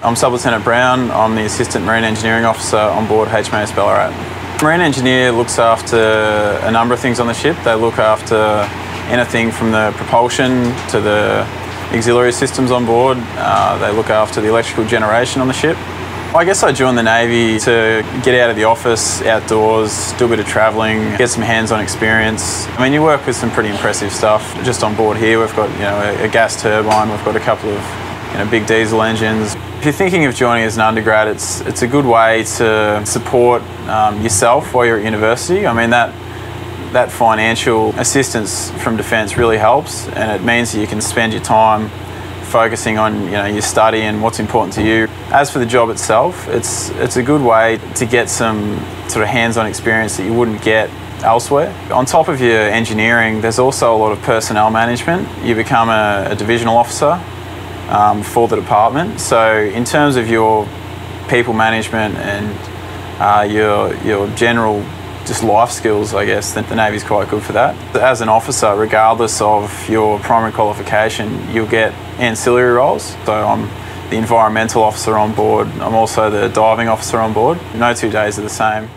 I'm Sub Lieutenant Brown. I'm the Assistant Marine Engineering Officer on board HMAS Ballarat. Marine engineer looks after a number of things on the ship. They look after anything from the propulsion to the auxiliary systems on board. Uh, they look after the electrical generation on the ship. I guess I joined the Navy to get out of the office, outdoors, do a bit of travelling, get some hands-on experience. I mean, you work with some pretty impressive stuff. Just on board here, we've got you know a, a gas turbine, we've got a couple of you know big diesel engines. If you're thinking of joining as an undergrad, it's it's a good way to support um, yourself while you're at university. I mean that that financial assistance from Defence really helps, and it means that you can spend your time focusing on you know your study and what's important to you. As for the job itself, it's it's a good way to get some sort of hands-on experience that you wouldn't get elsewhere. On top of your engineering, there's also a lot of personnel management. You become a, a divisional officer um, for the department. So in terms of your people management and uh, your your general just life skills, I guess, the Navy's quite good for that. As an officer, regardless of your primary qualification, you'll get ancillary roles. So I'm the environmental officer on board. I'm also the diving officer on board. No two days are the same.